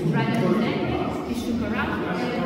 rather than to he shook around,